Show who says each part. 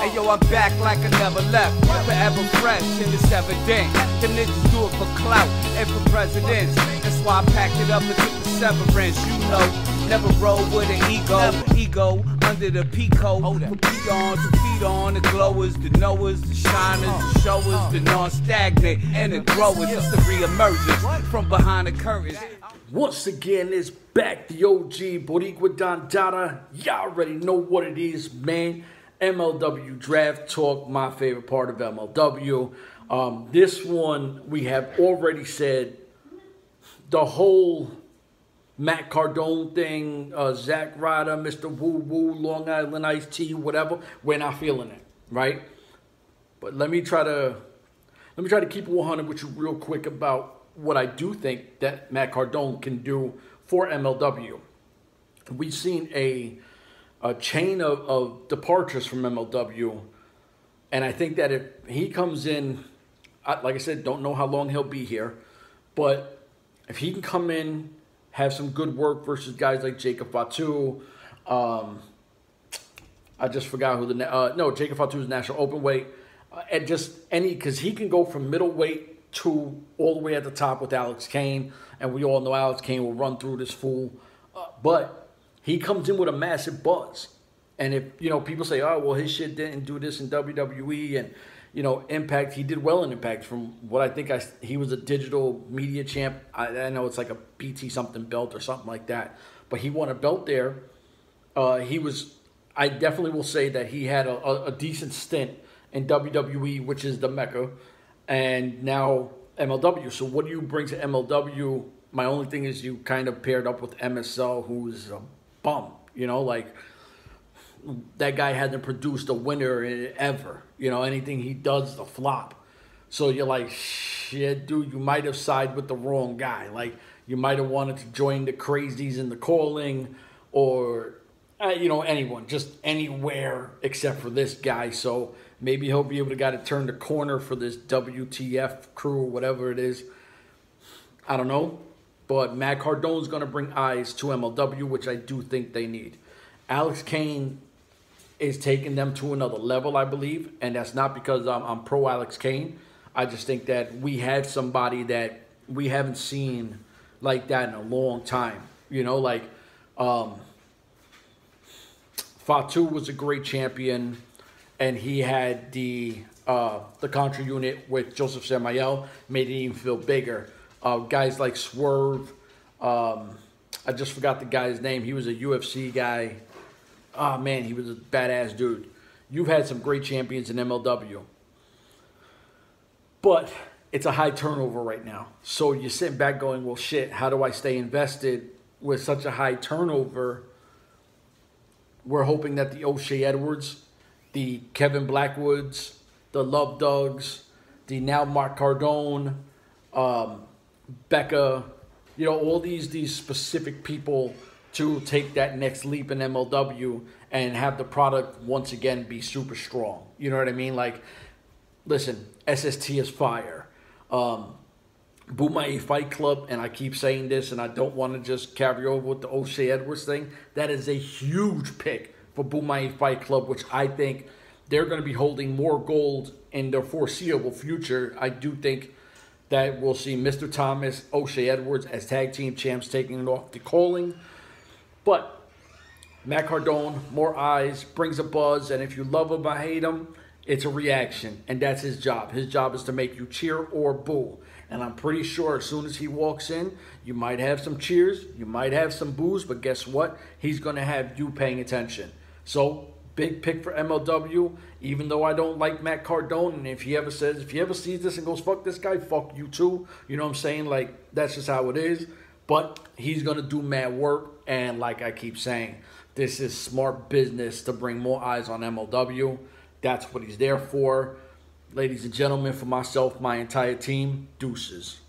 Speaker 1: Hey yo, I'm back like I never left. Forever fresh, and it's evident. Them niggas do it for clout and for presidents. That's why I packed it up and took the severance. You know, never roll with an ego. Ego under the pico. For peons, the feet on, the glowers, the knowers, the shiners, the showers, the non-stagnant, and the growers. It's the re-emergence from behind the curtains.
Speaker 2: Once again, it's back the OG Boricua Don Dada. Y'all already know what it is, man. MLW Draft Talk, my favorite part of MLW. Um, this one, we have already said the whole Matt Cardona thing, uh, Zack Ryder, Mr. Woo Woo, Long Island Iced Tea, whatever. We're not feeling it, right? But let me try to let me try to keep it 100 with you real quick about what I do think that Matt Cardona can do for MLW. We've seen a a chain of, of departures from MLW. And I think that if he comes in, like I said, don't know how long he'll be here, but if he can come in, have some good work versus guys like Jacob Fatu, um, I just forgot who the uh, no Jacob Fatu is national open weight, uh, and just any because he can go from middleweight to all the way at the top with Alex Kane, and we all know Alex Kane will run through this fool, uh, but he comes in with a massive buzz. And if, you know, people say, oh, well, his shit didn't do this in WWE and, you know, Impact, he did well in Impact from what I think I, he was a digital media champ. I, I know it's like a BT something belt or something like that, but he won a belt there. Uh, he was, I definitely will say that he had a, a, a decent stint in WWE, which is the Mecca, and now MLW. So what do you bring to MLW? My only thing is you kind of paired up with MSL, who's a bum. You know, like that guy hasn't produced a winner ever. You know, anything he does the flop. So you're like, shit, dude, you might have sided with the wrong guy. Like you might have wanted to join the crazies in the calling, or uh, you know anyone, just anywhere except for this guy. So maybe he'll be able to get to turn the corner for this WTF crew, whatever it is. I don't know. But Matt Cardona's going to bring eyes to MLW, which I do think they need. Alex Kane is taking them to another level, I believe, and that's not because I'm, I'm pro Alex Kane. I just think that we had somebody that we haven't seen like that in a long time. You know, like um, Fatu was a great champion, and he had the uh, the contra unit with Josef Samael, made it even feel bigger. Uh, guys like Swerve. Um, I just forgot the guy's name. He was a UFC guy. Oh, man, he was a badass dude. You've had some great champions in MLW. But it's a high turnover right now. So you're sitting back going, well, shit, how do I stay invested with such a high turnover? We're hoping that the O'Shay Edwards, the Kevin Blackwoods, the Love Dogs, the now Mark Cardona, um, Becca, you know, all these these specific people to take that next leap in MLW and have the product once again be super strong. You know what I mean? Like, listen, SST is fire. Um, Bomaye Fight Club, and I keep saying this, and I don't want to just carry over with the O'Shay Edwards thing. That is a huge pick for Bomaye Fight Club, which I think they're going to be holding more gold in the foreseeable future. I do think that we'll see Mr. Thomas, O'Shay Edwards as tag team champs taking it off the calling. But Matt Cardona, more eyes, brings a buzz, and if you love him or hate him, it's a reaction, and that's his job. His job is to make you cheer or boo. And I'm pretty sure as soon as he walks in, you might have some cheers, you might have some boos, but guess what? He's going to have you paying attention. So big pick for MLW. Even though I don't like Matt Cardona, and if he ever says, if he ever sees this and goes, "Fuck this guy," fuck you too. You know what I'm saying? Like that's just how it is. But he's gonna do mad work, and like I keep saying, this is smart business to bring more eyes on MLW. That's what he's there for. Ladies and gentlemen, for myself, my entire team, deuces.